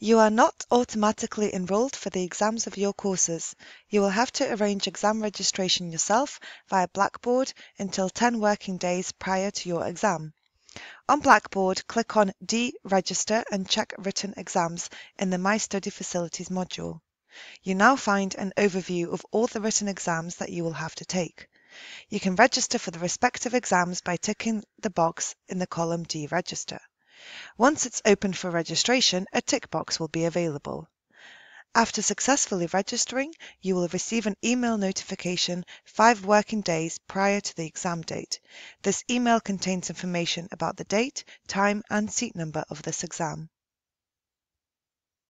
You are not automatically enrolled for the exams of your courses. You will have to arrange exam registration yourself via Blackboard until 10 working days prior to your exam. On Blackboard, click on Deregister and check Written Exams in the My Study Facilities module. You now find an overview of all the written exams that you will have to take. You can register for the respective exams by ticking the box in the column Deregister. Once it's open for registration, a tick box will be available. After successfully registering, you will receive an email notification five working days prior to the exam date. This email contains information about the date, time, and seat number of this exam.